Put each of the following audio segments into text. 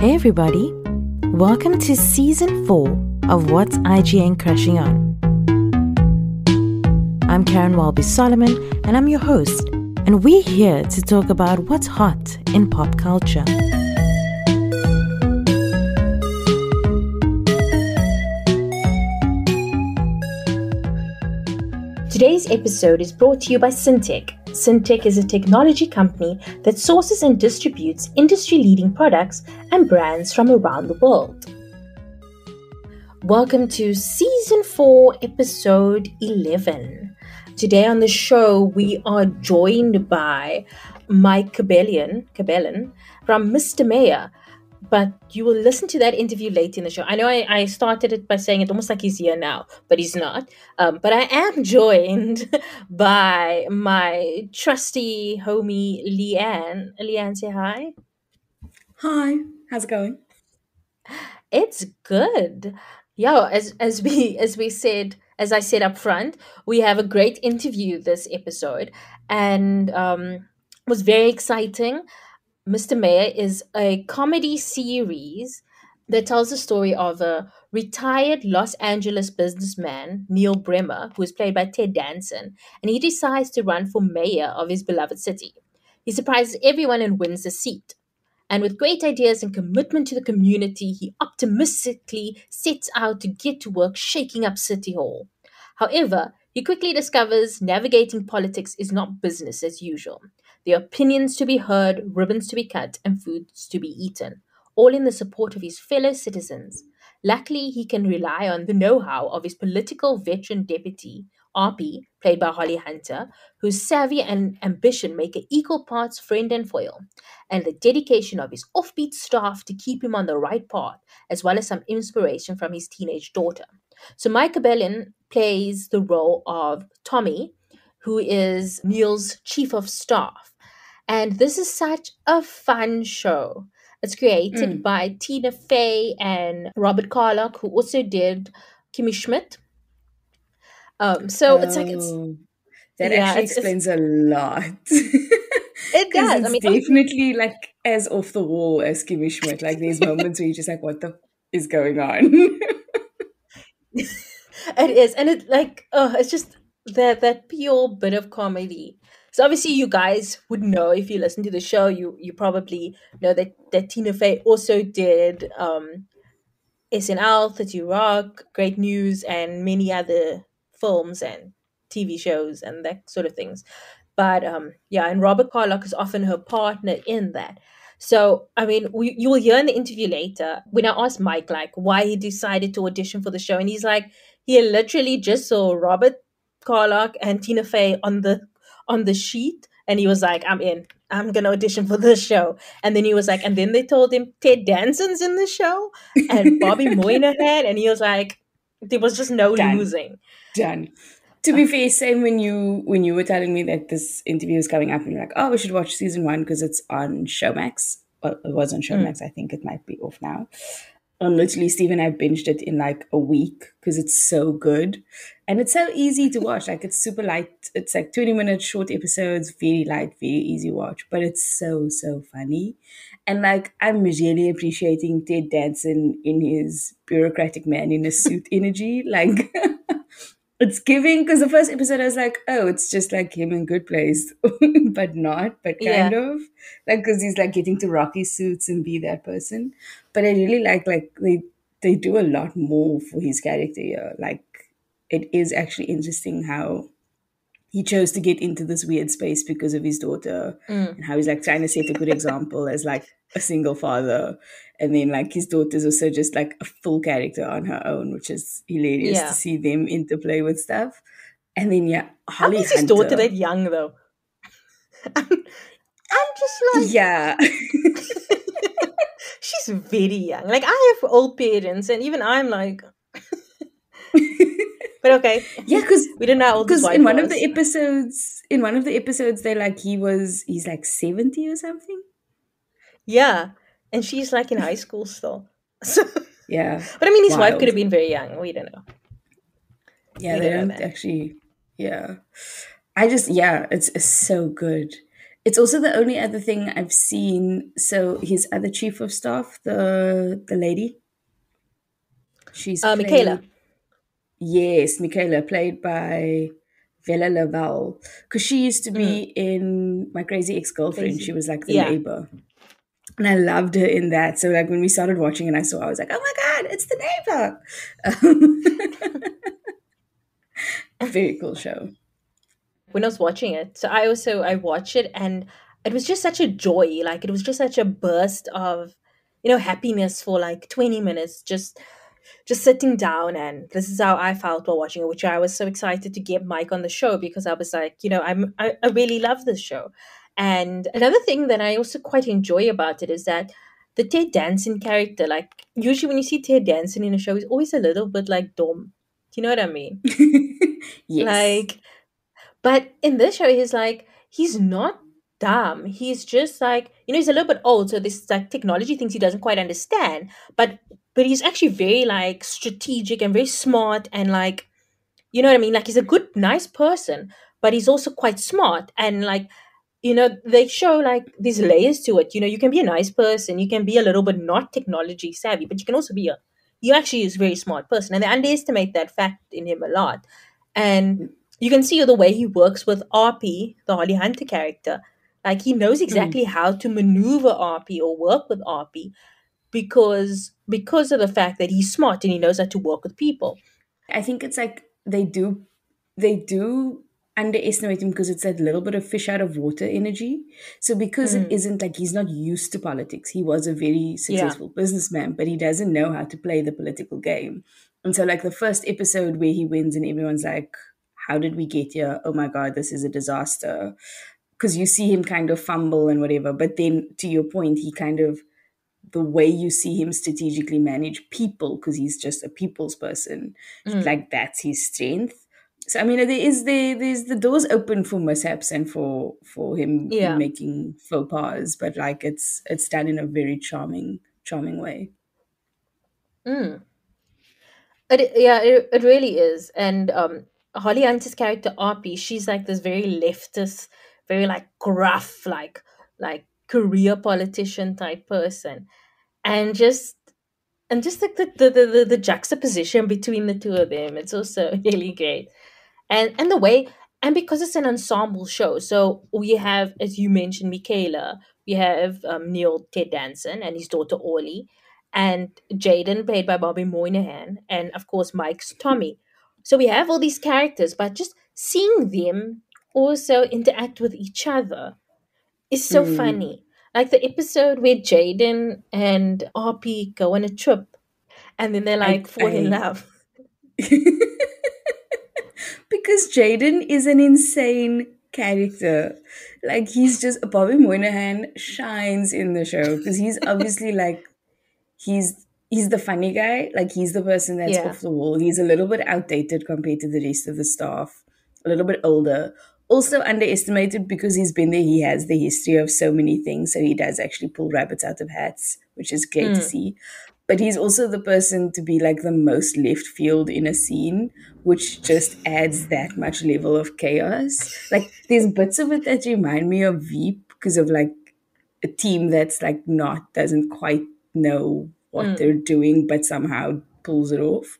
Hey, everybody. Welcome to season four of What's IGN Crushing On. I'm Caryn Welby Solomon, and I'm your host, and we're here to talk about what's hot in pop culture. Today's episode is brought to you by Syntech. Syntech is a technology company that sources and distributes industry leading products and brands from around the world. Welcome to season 4, episode 11. Today on the show, we are joined by Mike Cabellion, Cabellon from Mr. Mayor, but you will listen to that interview late in the show. I know I, I started it by saying it almost like he's here now, but he's not. Um, but I am joined by my trusty homie Leanne. Leanne, say hi. Hi, how's it going? It's good. Yeah, as as we as we said, as I said up front, we have a great interview this episode, and um, was very exciting. Mr. Mayor is a comedy series that tells the story of a retired Los Angeles businessman, Neil Bremer, who is played by Ted Danson, and he decides to run for mayor of his beloved city. He surprises everyone and wins the seat. And with great ideas and commitment to the community, he optimistically sets out to get to work shaking up City Hall. However, he quickly discovers navigating politics is not business as usual. Are opinions to be heard, ribbons to be cut, and foods to be eaten, all in the support of his fellow citizens. Luckily, he can rely on the know how of his political veteran deputy, RP, played by Holly Hunter, whose savvy and ambition make an equal parts friend and foil, and the dedication of his offbeat staff to keep him on the right path, as well as some inspiration from his teenage daughter. So, Mike Cabellon plays the role of Tommy, who is Neil's chief of staff. And this is such a fun show. It's created mm. by Tina Fey and Robert Carlock, who also did Kimmy Schmidt. Um, so oh, it's like it's oh, that yeah, actually it's, explains it's, a lot. it does. I mean, definitely like as off the wall as Kimmy Schmidt. Like there's moments where you're just like, what the is going on? it is, and it like oh, it's just that that pure bit of comedy so obviously, you guys would know if you listen to the show. You you probably know that that Tina Fey also did um, SNL, Thirty Rock, Great News, and many other films and TV shows and that sort of things. But um, yeah, and Robert Carlock is often her partner in that. So, I mean, we, you will hear in the interview later when I asked Mike, like, why he decided to audition for the show. And he's like, he literally just saw Robert Carlock and Tina Fey on the on the sheet and he was like, I'm in. I'm gonna audition for this show. And then he was like, and then they told him Ted Danson's in the show and Bobby Moynihan, and he was like, there was just no Done. losing. Done. To be fair, same when you when you were telling me that this interview is coming up, and you're like, oh, we should watch season one because it's on Showmax. Well, it was on Showmax. Mm. I think it might be off now. And literally, Steve and I binged it in like a week because it's so good. And it's so easy to watch. Like, it's super light. It's like 20 minute short episodes, very light, very easy watch. But it's so, so funny. And like, I'm really appreciating Ted Danson in his bureaucratic man in a suit energy. Like, it's giving because the first episode I was like, oh, it's just like him in Good Place, but not, but kind yeah. of like because he's like getting to Rocky suits and be that person. But I really like like they they do a lot more for his character here. Like it is actually interesting how he chose to get into this weird space because of his daughter mm. and how he's like trying to set a good example as like a single father and then like his daughter's also just like a full character on her own which is hilarious yeah. to see them interplay with stuff. And then yeah Holly how is his daughter that young though? I'm, I'm just like yeah. She's very young. Like i have old parents and even i'm like but okay. Yeah because we didn't know because in one was. of the episodes in one of the episodes they like he was he's like 70 or something. Yeah, and she's like in high school still. So yeah, but I mean, his Wild. wife could have been very young. We don't know. Yeah, we they don't, don't actually. Yeah, I just yeah, it's, it's so good. It's also the only other thing I've seen. So his other chief of staff, the the lady, she's Uh, played- Michaela. Yes, Michaela, played by Vella Lovell, because she used to be in My Crazy Ex Girlfriend. She was like the Yeah. neighbor, and I loved her in that. So like when we started watching and I saw, I was like, oh my god, it's the neighbor. Um, very cool show. when I was watching it. So I also I watched it and it was just such a joy. Like it was just such a burst of, you know, happiness for like 20 minutes just just sitting down and this is how I felt while watching it, which I was so excited to get Mike on the show because I was like, you know, I'm I, I really love this show. And another thing that I also quite enjoy about it is that the Ted Danson character, like usually when you see Ted Danson in a show, he's always a little bit like dumb. Do you know what I mean? yes. Like, but in this show, he's like, he's not dumb. He's just like, you know, he's a little bit old, so this like technology things he doesn't quite understand. But but he's actually very like strategic and very smart and like, you know what I mean? Like he's a good, nice person, but he's also quite smart and like. You know, they show like these layers to it. You know, you can be a nice person, you can be a little bit not technology savvy, but you can also be a you actually is a very smart person. And they underestimate that fact in him a lot. And you can see the way he works with RP, the Holly Hunter character. Like he knows hmm. exactly how to maneuver RP or work with RP because because of the fact that he's smart and he knows how to work with people. I think it's like they do they do underestimate him because it's that little bit of fish out of water energy. So because it Mm. isn't like he's not used to politics, he was a very successful businessman, but he doesn't know how to play the political game. And so like the first episode where he wins and everyone's like, How did we get here? Oh my god, this is a disaster. Because you see him kind of fumble and whatever. But then to your point, he kind of the way you see him strategically manage people because he's just a people's person Mm. like that's his strength so i mean there is the there's the doors open for mishaps and for for him Yeah. making faux pas but like it's it's done in a very charming charming way Mm. It, yeah, it, it really is. And um, Holly Hunter's character RP, she's like this very leftist, very like gruff, like like career politician type person, and just and just like the the, the, the the juxtaposition between the two of them, it's also really great. And and the way and because it's an ensemble show, so we have, as you mentioned, Michaela, we have um, Neil Ted Danson and his daughter Orly, and Jayden, played by Bobby Moynihan, and of course Mike's Tommy. So we have all these characters, but just seeing them also interact with each other is so Mm. funny. Like the episode where Jayden and RP go on a trip, and then they're like fall in I- love. because Jayden is an insane character. Like he's just Bobby Moynihan shines in the show because he's obviously like he's he's the funny guy. Like he's the person that's Yeah. off the wall. He's a little bit outdated compared to the rest of the staff. A little bit older. Also underestimated because he's been there. He has the history of so many things, so he does actually pull rabbits out of hats, which is great to Mm. see but he's also the person to be like the most left field in a scene, which just adds that much level of chaos. Like there's bits of it that remind me of Veep because of like a team that's like not doesn't quite know what Mm. they're doing, but somehow pulls it off.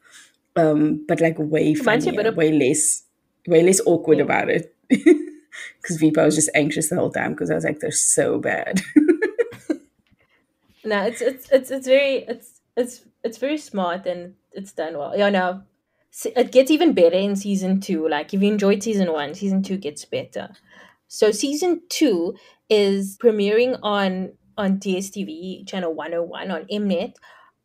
Um, but like way Reminds you a bit funnier, of- way less, way less awkward Yeah. about it. Because Veep, I was just anxious the whole time because I was like, they're so bad. No, it's it's it's it's very it's it's it's very smart and it's done well. Yeah, no, it gets even better in season two. Like if you enjoyed season one, season two gets better. So season two is premiering on on DSTV channel one hundred one on Mnet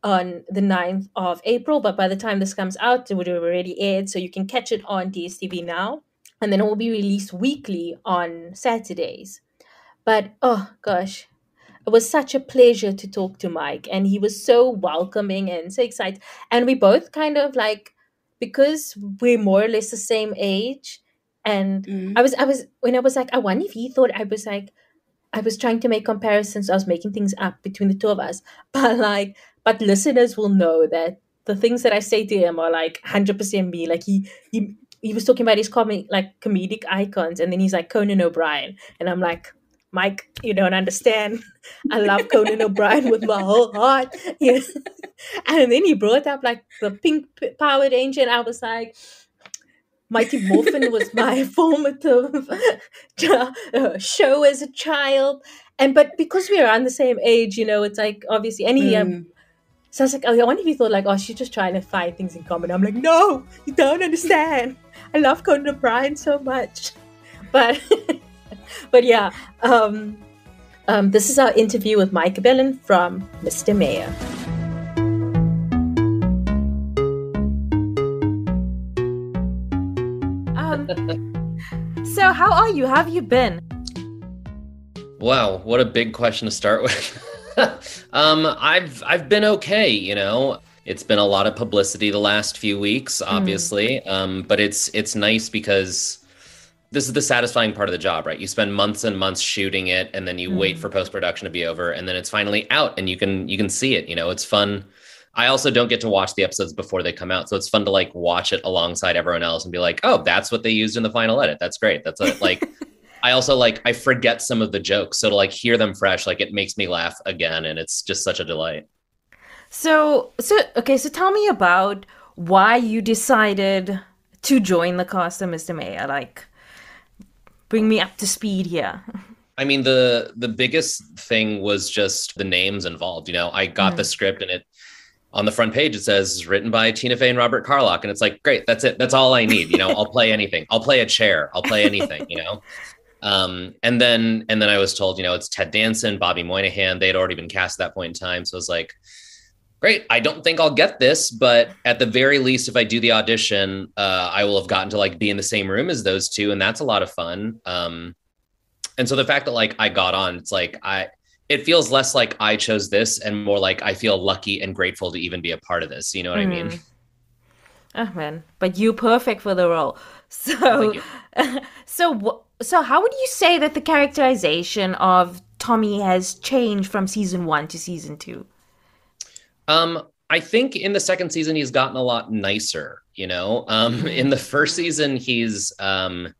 on the 9th of April. But by the time this comes out, it would have already aired, so you can catch it on DSTV now, and then it will be released weekly on Saturdays. But oh gosh, it was such a pleasure to talk to Mike, and he was so welcoming and so excited. And we both kind of like because we're more or less the same age. And Mm. I was, I was when I was like, I wonder if he thought I was like, I was trying to make comparisons. I was making things up between the two of us, but like, but listeners will know that the things that I say to him are like hundred percent me. Like he, he, he was talking about his comic like comedic icons, and then he's like Conan O'Brien, and I'm like, Mike, you don't understand. I love Conan O'Brien with my whole heart. Yeah. And then he brought up like the pink Power Ranger, and I was like, Mighty Morphin was my formative uh, show as a child. And but because we are on the same age, you know, it's like obviously any mm. um, so I was like, oh, I wonder if you thought like, oh, she's just trying to find things in common. I'm like, no, you don't understand. I love Conan O'Brien so much, but but yeah, um, um, this is our interview with Mike Bellin from Mr. Mayor. Um, so, how are you? How have you been? Wow, what a big question to start with. um, I've I've been okay, you know. It's been a lot of publicity the last few weeks, hmm. obviously. Mm. Um, but it's it's nice because this is the satisfying part of the job, right? You spend months and months shooting it and then you mm. wait for post production to be over and then it's finally out and you can you can see it, you know. It's fun. I also don't get to watch the episodes before they come out, so it's fun to like watch it alongside everyone else and be like, "Oh, that's what they used in the final edit. That's great." That's a, like I also like I forget some of the jokes, so to like hear them fresh, like it makes me laugh again and it's just such a delight. So, so okay, so tell me about why you decided to join the cast of Mr. Mayor. Like bring me up to speed here. I mean, the the biggest thing was just the names involved. You know, I got mm. the script and it on the front page it says written by Tina Fey and Robert Carlock, and it's like, great, that's it. That's all I need. You know, I'll play anything. I'll play a chair. I'll play anything. You know. Um, and then and then I was told, you know, it's Ted Danson, Bobby Moynihan. They had already been cast at that point in time, so I was like, great. I don't think I'll get this, but at the very least, if I do the audition, uh, I will have gotten to like be in the same room as those two, and that's a lot of fun. Um, and so the fact that like I got on, it's like I, it feels less like I chose this and more like I feel lucky and grateful to even be a part of this. You know what mm. I mean? Oh man, but you perfect for the role. So, so so how would you say that the characterization of Tommy has changed from season one to season two? Um, I think in the second season he's gotten a lot nicer. You know, um, mm-hmm. in the first season he's, um,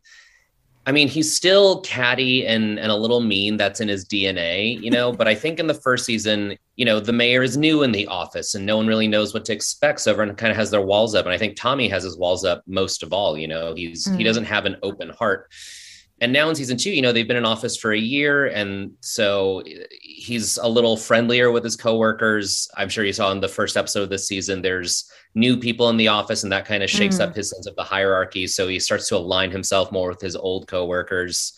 I mean, he's still catty and and a little mean. That's in his DNA, you know. but I think in the first season, you know, the mayor is new in the office and no one really knows what to expect. So everyone kind of has their walls up, and I think Tommy has his walls up most of all. You know, he's mm. he doesn't have an open heart and now in season two, you know, they've been in office for a year. And so he's a little friendlier with his coworkers. I'm sure you saw in the first episode of this season, there's new people in the office and that kind of shakes mm. up his sense of the hierarchy. So he starts to align himself more with his old coworkers.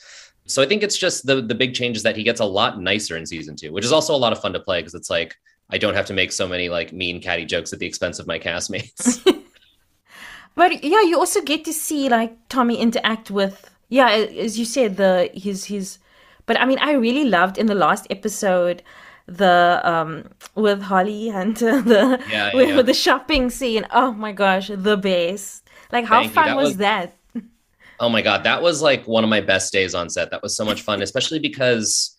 So I think it's just the the big change is that he gets a lot nicer in season two, which is also a lot of fun to play because it's like I don't have to make so many like mean catty jokes at the expense of my castmates. but yeah, you also get to see like Tommy interact with yeah, as you said, the his his. But I mean, I really loved in the last episode the um with Holly and the yeah, with, yeah. with, the shopping scene. Oh my gosh, the best! Like how Thank fun that was, was that? Oh my god, that was like one of my best days on set. That was so much fun, especially because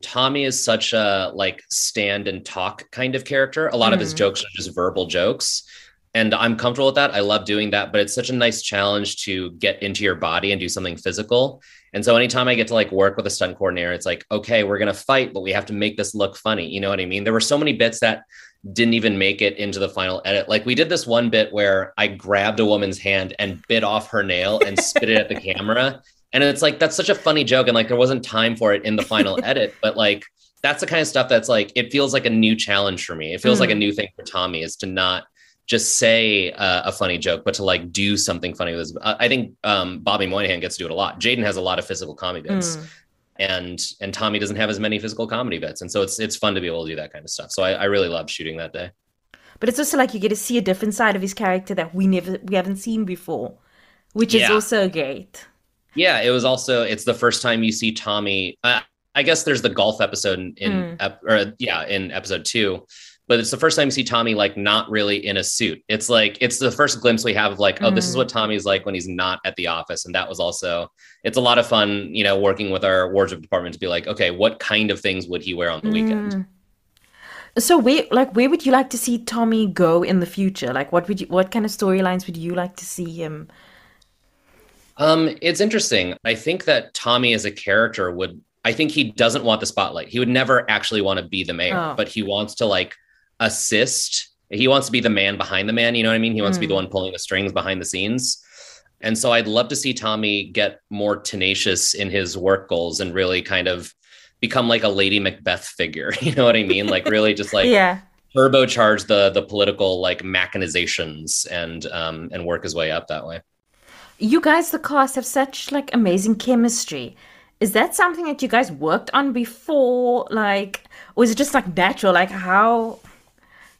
Tommy is such a like stand and talk kind of character. A lot mm. of his mm. jokes are just verbal jokes and I'm comfortable with that. I love doing that, but it's such a nice challenge to get into your body and do something physical. And so anytime I get to like work with a stunt coordinator, it's like, okay, we're going to fight, but we have to make this look funny. You know what I mean? There were so many bits that didn't even make it into the final edit. Like we did this one bit where I grabbed a woman's hand and bit off her nail and spit it at the camera. And it's like, that's such a funny joke. And like, there wasn't time for it in the final edit, but like, that's the kind of stuff that's like, it feels like a new challenge for me. It feels mm. like a new thing for Tommy is to not just say uh, a funny joke, but to like do something funny with. His, I think um, Bobby Moynihan gets to do it a lot. Jayden has a lot of physical comedy bits, mm. and and Tommy doesn't have as many physical comedy bits, and so it's it's fun to be able to do that kind of stuff. So I, I really love shooting that day. But it's also like you get to see a different side of his character that we never we haven't seen before, which is also great. Yeah, it was also it's the first time you see Tommy. Uh, I guess there's the golf episode in, in mm. ep, or yeah in episode two but it's the first time you see Tommy like not really in a suit. It's like it's the first glimpse we have of like, oh, mm. this is what mm. Tommy's like when he's not at the office. And that was also it's a lot of fun, you know, working with our wardrobe department to be like, okay, what kind of things would he wear on the mm. weekend? So where like where would you like to see Tommy go in the future? Like what would you what kind of storylines would you like to see him? Um, it's interesting. I think that Tommy as a character would I think he doesn't want the spotlight. He would never actually want to be the mayor, Oh. but he wants to like assist. He wants to be the man behind the man. You know what I mean? He wants to be the Mm. one pulling the strings behind the scenes. And so I'd love to see Tommy get more tenacious in his work goals and really kind of become like a Lady Macbeth figure. You know what I mean? Like really just like yeah. turbocharge the the political like machinations and um and work his way up that way. You guys, the cast, have such like amazing chemistry. Is that something that you guys worked on before? Like, or is it just like natural? Like, how?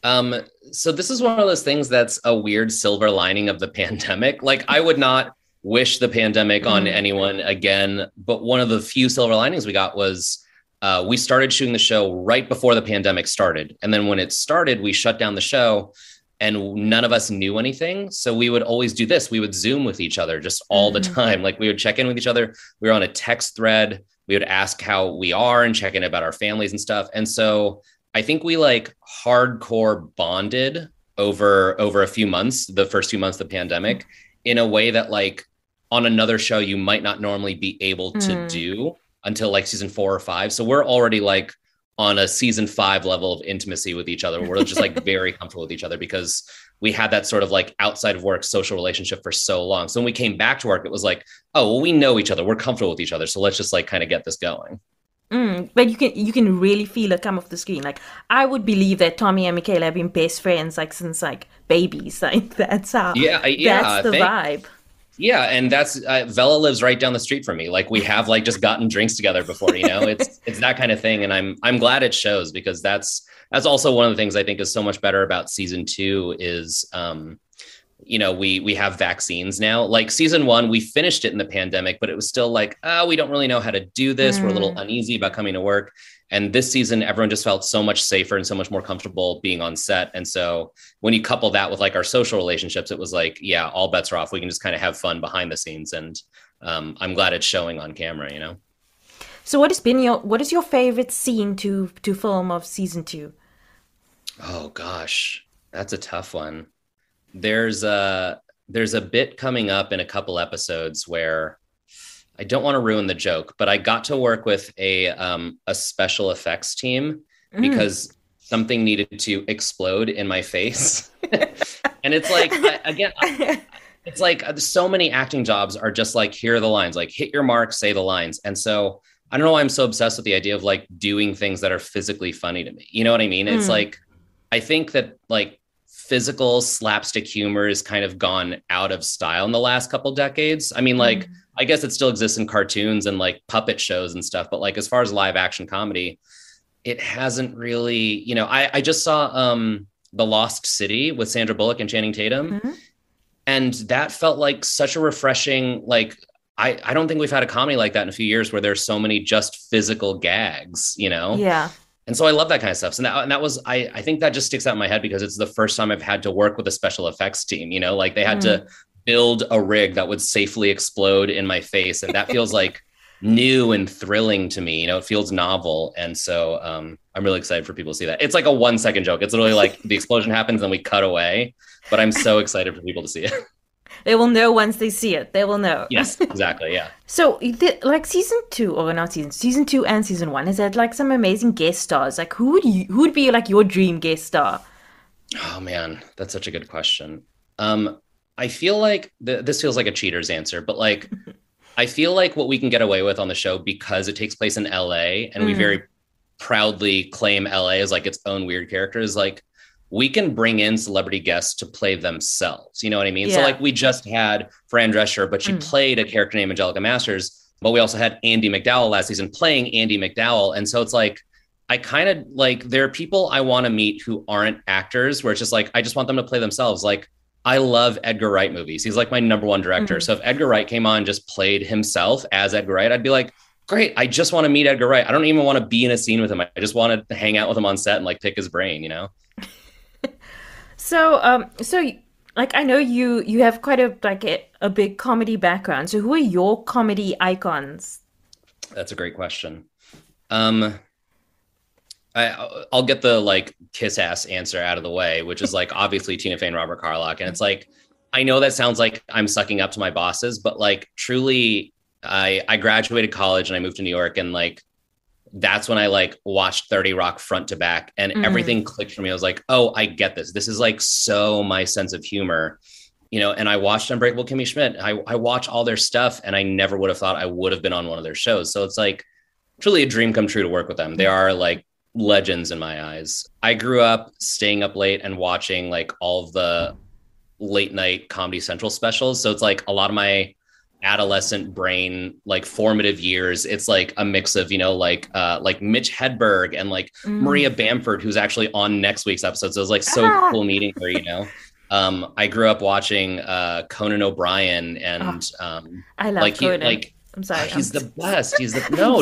Um, so this is one of those things that's a weird silver lining of the pandemic. Like I would not wish the pandemic on Mm. anyone again, but one of the few silver linings we got was uh, we started shooting the show right before the pandemic started, and then when it started, we shut down the show, and none of us knew anything. So we would always do this: we would Zoom with each other just all the Mm. time. Like we would check in with each other. We were on a text thread. We would ask how we are and check in about our families and stuff. And so I think we like hardcore bonded over over a few months, the first few months of the pandemic, in a way that like on another show you might not normally be able to Mm. do until like season four or five. So we're already like on a season five level of intimacy with each other. We're just like very comfortable with each other because we had that sort of like outside of work social relationship for so long. So when we came back to work, it was like, oh, well, we know each other. We're comfortable with each other. So let's just like kind of get this going. Mm, but you can you can really feel it come off the screen. Like, I would believe that Tommy and Michaela have been best friends like since like babies. Like, that's how. Yeah, yeah. That's the thank- vibe. Yeah, and that's uh, Vella lives right down the street from me. Like we have like just gotten drinks together before, you know. It's it's that kind of thing, and I'm I'm glad it shows because that's that's also one of the things I think is so much better about season two is, um, you know, we we have vaccines now. Like season one, we finished it in the pandemic, but it was still like, oh, we don't really know how to do this. We're a little uneasy about coming to work. And this season, everyone just felt so much safer and so much more comfortable being on set. And so when you couple that with like our social relationships, it was like, yeah, all bets are off. We can just kind of have fun behind the scenes. And um, I'm glad it's showing on camera, you know? So, what has been your what is your favorite scene to to film of season two? Oh gosh, that's a tough one. There's a there's a bit coming up in a couple episodes where I don't want to ruin the joke, but I got to work with a um, a special effects team Mm. because something needed to explode in my face, and it's like I, again, I- it's like uh, so many acting jobs are just like here are the lines, like hit your mark, say the lines, and so I don't know why I'm so obsessed with the idea of like doing things that are physically funny to me. You know what I mean? It's Mm. like I think that like physical slapstick humor is kind of gone out of style in the last couple decades. I mean, like, I guess it still exists in cartoons and like puppet shows and stuff, but like as far as live action comedy, it hasn't really, you know, I, I just saw um The Lost City with Sandra Bullock and Channing Tatum. Mhm. And that felt like such a refreshing, like I, I don't think we've had a comedy like that in a few years where there's so many just physical gags, you know? yeah. And so I love that kind of stuff. So that, and that was, I, I think that just sticks out in my head because it's the first time I've had to work with a special effects team, you know, like they had to build a rig that would safely explode in my face. And that feels like new and thrilling to me. You know, it feels novel. And so um, I'm really excited for people to see that. It's like a one second joke. It's literally like the explosion happens and we cut away, but I'm so excited for people to see it. They will know once they see it. They will know. yes, exactly. Yeah. So, the, like season two, or not season, season two and season one, has had like some amazing guest stars. Like, who would you, who would be like your dream guest star? Oh man, that's such a good question. Um, I feel like th- this feels like a cheater's answer, but like, I feel like what we can get away with on the show because it takes place in LA and we Mhm. very proudly claim LA as like its own weird character is like we can bring in celebrity guests to play themselves. You know what I mean? So like we just had Fran Drescher, but she Mm. played a character named Angelica Masters, but we also had Andie MacDowell last season playing Andie MacDowell. And so it's like I kind of like there are people I want to meet who aren't actors where it's just like I just want them to play themselves. Like I love Edgar Wright movies. He's like my number one director. Mhm. So if Edgar Wright came on and just played himself as Edgar Wright, I'd be like, great. I just want to meet Edgar Wright. I don't even want to be in a scene with him. I just want to hang out with him on set and like pick his brain, you know? So, um, so like I know you you have quite a like a, a big comedy background. So, who are your comedy icons? That's a great question. Um, I I'll get the like kiss ass answer out of the way, which is like obviously Tina Fey and Robert Carlock, and it's like I know that sounds like I'm sucking up to my bosses, but like truly, I I graduated college and I moved to New York, and like that's when I like watched 30 Rock front to back and Mm. everything clicked for me. I was like, oh, I get this. This is like so my sense of humor. You know, and I watched Unbreakable Kimmy Schmidt. I, I watch all their stuff and I never would have thought I would have been on one of their shows. So it's like truly a dream come true to work with them. They are like legends in my eyes. I grew up staying up late and watching like all of the late night Comedy Central specials. So it's like a lot of my adolescent brain like formative years it's like a mix of you know like uh like mitch hedberg and like Mm. maria bamford who's actually on next week's episode so it was like so Ah. cool meeting her you know um i grew up watching uh conan o'brien and um I love like he Conan. like I'm sorry. he's I'm the best he's the no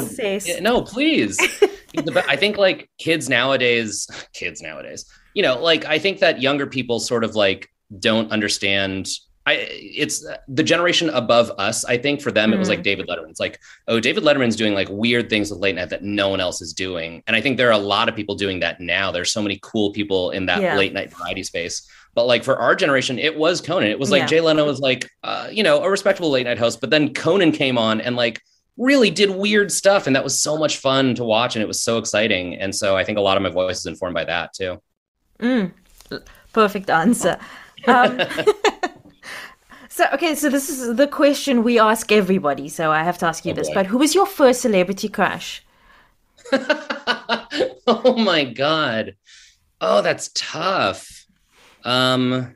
no please the i think like kids nowadays kids nowadays you know like i think that younger people sort of like don't understand I, it's the generation above us. I think for them, it was Mm. like David Letterman. It's like, oh, David Letterman's doing like weird things with late night that no one else is doing. And I think there are a lot of people doing that now. There's so many cool people in that Yeah. late night variety space. But like for our generation, it was Conan. It was like Yeah. Jay Leno was like, uh, you know, a respectable late night host. But then Conan came on and like really did weird stuff. And that was so much fun to watch. And it was so exciting. And so I think a lot of my voice is informed by that too. Mm, perfect answer. Um, so, okay, so this is the question we ask everybody. So I have to ask you this. But who was your first celebrity crush? oh my god. Oh, that's tough. Um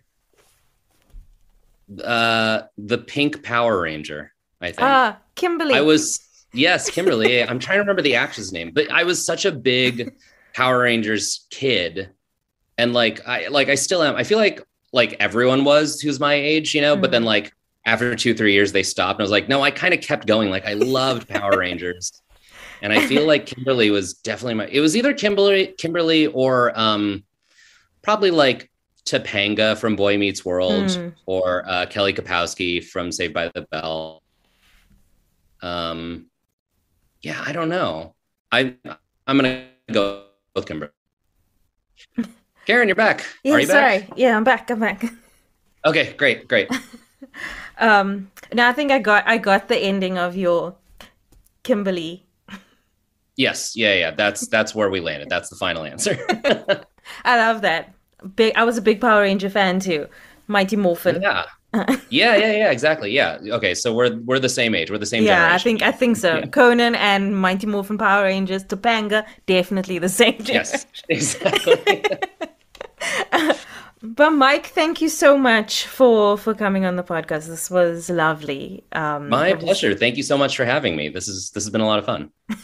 uh the pink Power Ranger, I think. Ah, Kimberly. I was yes, Kimberly. I'm trying to remember the actress name, but I was such a big Power Rangers kid. And like I like I still am. I feel like like everyone was who's my age, you know, but then like after two, three years they stopped. And I was like, no, I kind of kept going. Like I loved Power Rangers. And I feel like Kimberly was definitely my it was either Kimberly, Kimberly or um probably like Topanga from Boy Meets World Mm. or uh, Kelly Kapowski from Saved by the Bell. Um, yeah, I don't know. I I'm gonna go with Kimberly. Caryn, you're back. yeah, Are you sorry. back? Yeah, I'm back. I'm back. Okay, great, great. Um, no, I think I got I got the ending of your Kimberly. Yes, yeah, yeah. That's that's where we landed. That's the final answer. I love that. Big. I was a big Power Ranger fan too. Mighty Morphin. yeah. Yeah, yeah, yeah, exactly. Yeah. Okay, so we're we're the same age. We're the same Yeah, I think I think so. Yeah. Conan and Mighty Morphin Power Rangers, Topanga, definitely the same. Yes, exactly. But Mike, thank you so much for for coming on the podcast. This was lovely. Um, My was- pleasure. Thank you so much for having me. This is this has been a lot of fun.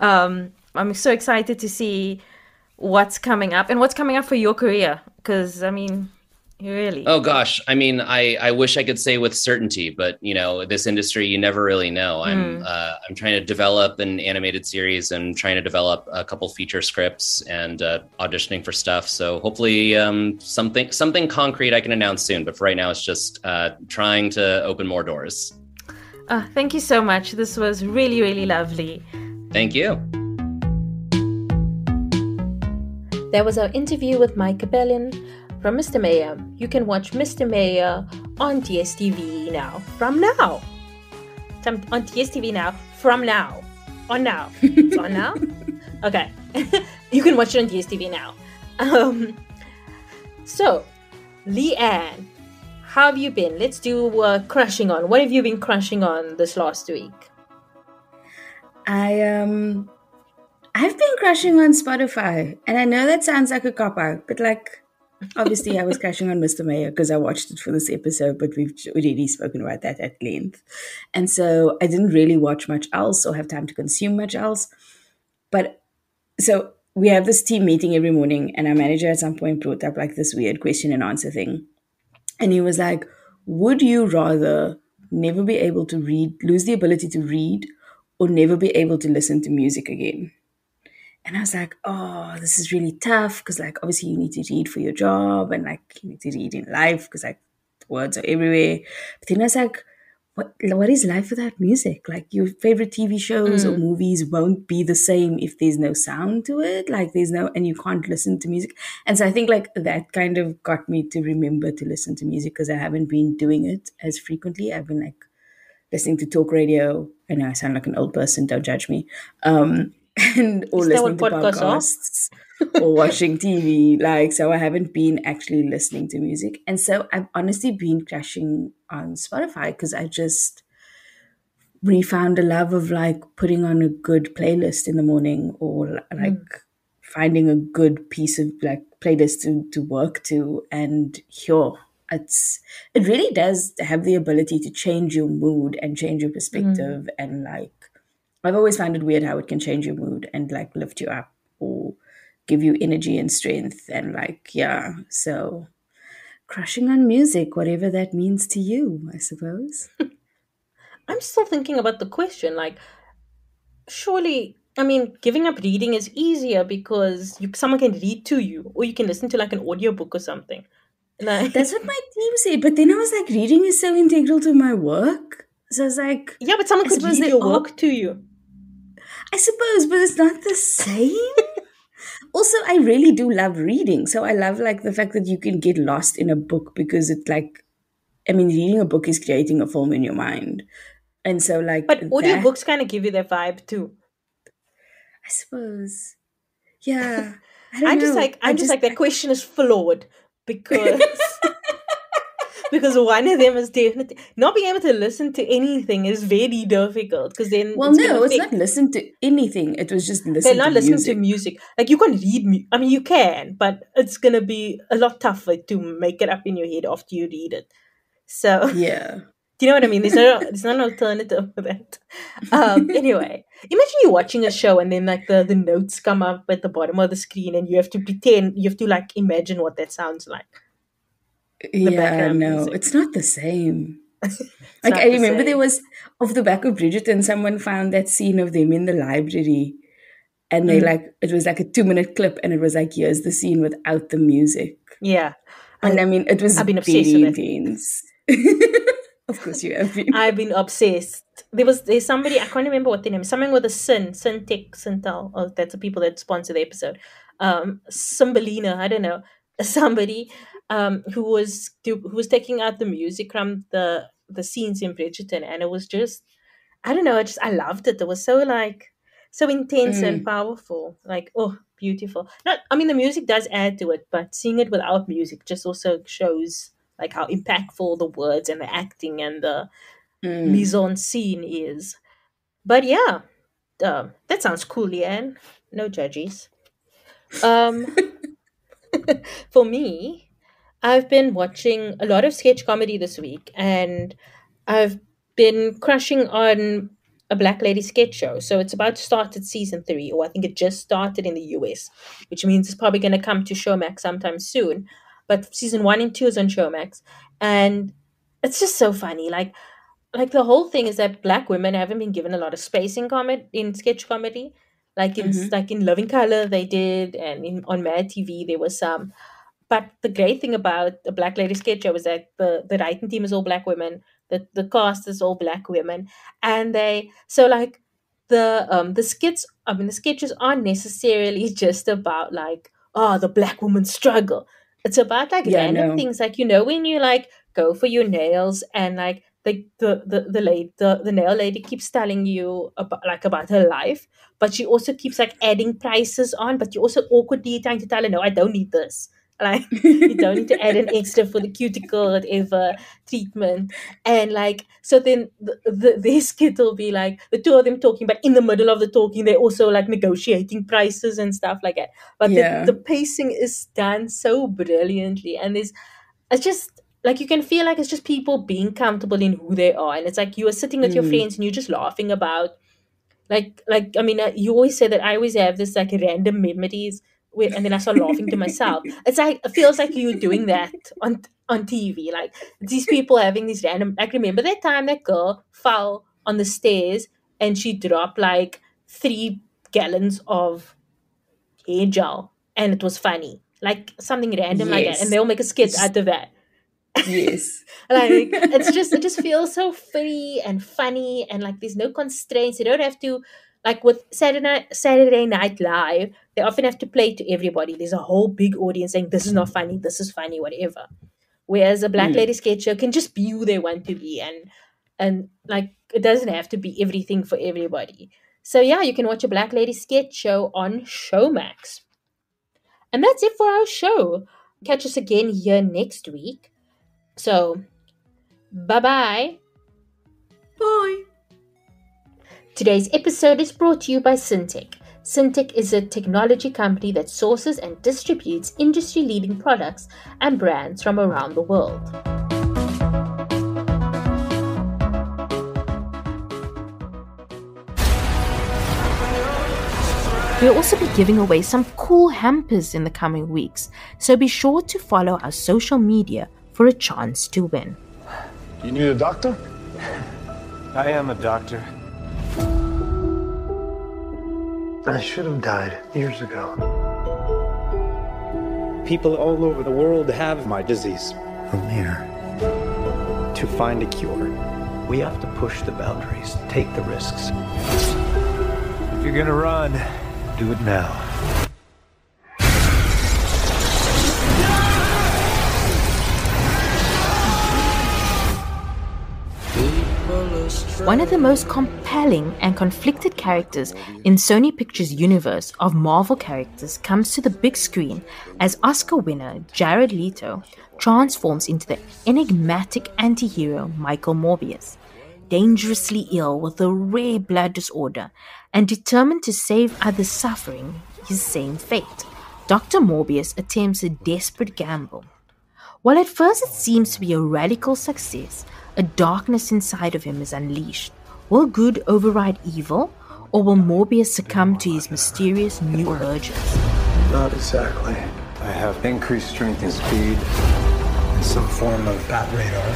Um, I'm so excited to see what's coming up and what's coming up for your career. Because I mean, really. Oh gosh, I mean, I I wish I could say with certainty, but you know, this industry you never really know. I'm Hmm. uh, I'm trying to develop an animated series and trying to develop a couple feature scripts and uh, auditioning for stuff. So hopefully, um, something something concrete I can announce soon. But for right now, it's just uh, trying to open more doors. Uh, thank you so much. This was really, really lovely. Thank you. That was our interview with Mike Cabellon from Mr. Mayor. You can watch Mr. Mayor on DSTV now. From now. Some- On DSTV now. From now. On now. It's on now? Okay. you can watch it on DSTV now. Um, so, Leanne, how have you been? Let's do uh, crushing on. What have you been crushing on this last week? I um I've been crushing on Spotify, and I know that sounds like a cop out, but like obviously I was crushing on Mr. Mayor because I watched it for this episode, but we've already spoken about that at length, and so I didn't really watch much else or have time to consume much else. But so we have this team meeting every morning, and our manager at some point brought up like this weird question and answer thing, and he was like, "Would you rather never be able to read, lose the ability to read?" or never be able to listen to music again. And I was like, oh, this is really tough because, like, obviously you need to read for your job and, like, you need to read in life because, like, words are everywhere. But then I was like, what, what is life without music? Like, your favorite TV shows or movies won't be the same if there's no sound to it. Like, there's no, and you can't listen to music. And so I think, like, that kind of got me to remember to listen to music because I haven't been doing it as frequently. I've been, like, listening to talk radio. I know I sound like an old person, don't judge me. Um, and or Is that listening to podcasts or watching TV. Like, so I haven't been actually listening to music. And so I've honestly been crashing on Spotify because I just refound a love of like putting on a good playlist in the morning or hmm. like finding a good piece of like playlist to, to work to and here it's it really does have the ability to change your mood and change your hmm. perspective and like I've always found it weird how it can change your mood and like lift you up or give you energy and strength and like yeah so crushing on music whatever that means to you i suppose I'm still thinking about the question. Like, surely, I mean, giving up reading is easier because you someone can read to you, or you can listen to like an audiobook or something. Like, that's what my team said but then i was like reading is so integral to my work so i was like yeah, but someone I could read your are- work to you. i suppose but it's not the same. Also i really do love reading. So i love like the fact that you can get lost in a book because it's like i mean reading a book is creating a film in your mind. And so like But that- audiobooks kind of give you that vibe too. i suppose. Yeah. I I'm just like I I'm just, like that question is flawed because because one of them is definitely not being able to listen to anything is very difficult because then Well, it's no, it's not listen to anything. It was just listen they're not to listening music. to music. Like you can't read. Mu- I mean, you can, but it's gonna be a lot tougher to make it up in your head after you read it. So, Yeah. do you know what I mean? There's no, there's not an alternative for that. Um, anyway, imagine you're watching a show and then like the the notes come up at the bottom of the screen, and you have to pretend, you have to like imagine what that sounds like. Yeah, background no, music. it's not the same. Like I the remember there was off the back of Bridgerton, someone found that scene of them in the library, and they Mm. like it was like a two minute clip, and it was like here's the scene without the music, Yeah, and I mean it was I've been obsessed with it. intense. of course, you have been. I've been obsessed. There was there's somebody I can't remember what the name. is. Something with a Sin, Syntech, Syntel. Oh, that's the people that sponsor the episode. Um, Cymbalina, I don't know. Somebody, um, who was who was taking out the music from the the scenes in Bridgerton, and it was just, I don't know. I just I loved it. It was so like so intense and powerful. Like oh, beautiful. Not, I mean, the music does add to it, but seeing it without music just also shows like how impactful the words and the acting and the Mm. mise en scene is. But yeah, um, that sounds cool, Leanne. No judges. Um, for me, I've been watching a lot of sketch comedy this week, and I've been crushing on a Black Lady sketch show. So it's about to start at season three, or I think it just started in the US, which means it's probably going to come to Showmax sometime soon. But season one and two is on Showmax, and it's just so funny. Like, like the whole thing is that black women haven't been given a lot of space in comedy in sketch comedy. Like in Mhm. like in Living Color they did, and in on Mad TV there was some. But the great thing about the Black Lady sketch show is that the the writing team is all black women, the the cast is all black women, and they so like the um the skits. I mean the sketches aren't necessarily just about like oh the black woman struggle. It's about like Yeah, random no. things like you know when you like go for your nails and like the the the the lady the, the nail lady keeps telling you about like about her life but she also keeps like adding prices on but you also awkwardly trying to tell her no i don't need this like you don't need to add an extra for the cuticle whatever treatment and like so then the, the their skit will be like the two of them talking but in the middle of the talking they're also like negotiating prices and stuff like that but Yeah. the, the pacing is done so brilliantly and there's it's just like you can feel like it's just people being comfortable in who they are and it's like you are sitting with your Mm. friends and you're just laughing about like like i mean uh, you always say that i always have this like random memories where, and then i start laughing to myself. It's like it feels like you're doing that on on tv like these people having these random like remember that time that girl fell on the stairs and she dropped like three gallons of hair gel and it was funny. Like something random like that. And they'll make a skit It's- out of that. Yes. like it's just it just feels so free and funny and like there's no constraints. You don't have to like with saturday saturday night live they often have to play to everybody there's a whole big audience saying this is not funny this is funny whatever whereas a black Mm. lady sketch show can just be who they want to be and and like it doesn't have to be everything for everybody So yeah, you can watch a Black Lady sketch show on Showmax. And that's it for our show. Catch us again here next week. So, bye-bye. Bye. Today's episode is brought to you by Syntech. Syntech is a technology company that sources and distributes industry leading products and brands from around the world. We'll also be giving away some cool hampers in the coming weeks, so be sure to follow our social media for a chance to win. You need a doctor? I am a doctor. I should have died years ago. People all over the world have my disease. I'm here. To find a cure, We have to push the boundaries, take the risks. if you're gonna run, Do it now. One of the most compelling and conflicted characters in Sony Pictures' universe of Marvel characters comes to the big screen as Oscar winner Jared Leto transforms into the enigmatic anti-hero Michael Morbius. Dangerously ill with a rare blood disorder and determined to save others suffering his same fate, Dr. Morbius attempts a desperate gamble. While at first it seems to be a radical success, a darkness inside of him is unleashed. Will good override evil, or will Morbius succumb to his mysterious new urges? Not exactly. I have increased strength and speed and some form of bat radar.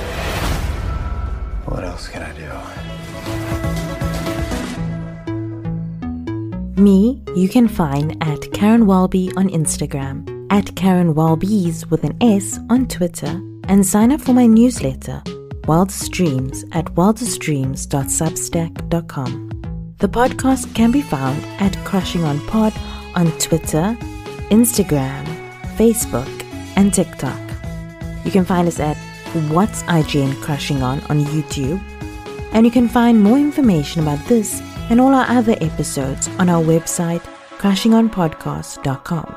What else can I do? Me, you can find at Caryn Welby on Instagram, at Caryn Welbys with an S on Twitter, and sign up for my newsletter, Wildest Dreams, at wildestdreams.substack.com. The podcast can be found at Crushing on Pod on Twitter, Instagram, Facebook, and TikTok. You can find us at What's IGN Crushing On on YouTube, and you can find more information about this and all our other episodes on our website, crushingonpodcast.com.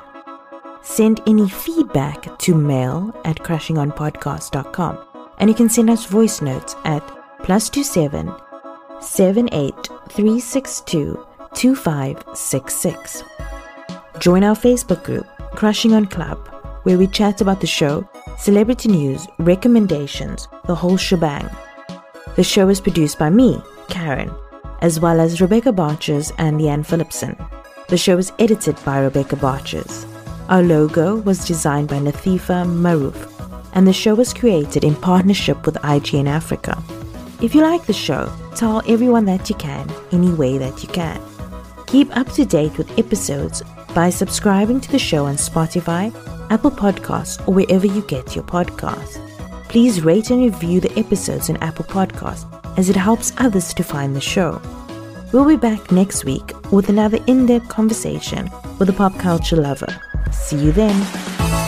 Send any feedback to mail at crushingonpodcast.com, and you can send us voice notes at plus two seven seven eight three six two two five six six. Join our Facebook group, Crushing on Club, where we chat about the show, celebrity news, recommendations, the whole shebang. The show is produced by me, Caryn, as well as Rebecca Barches and Leanne Phillipson. The show is edited by Rebecca Barches. Our logo was designed by Nathifa Maroof, and the show was created in partnership with IGN Africa. If you like the show, tell everyone that you can, any way that you can. Keep up to date with episodes by subscribing to the show on Spotify, Apple Podcasts, or wherever you get your podcasts. Please rate and review the episodes on Apple Podcasts as it helps others to find the show. We'll be back next week with another in depth conversation with a pop culture lover. See you then.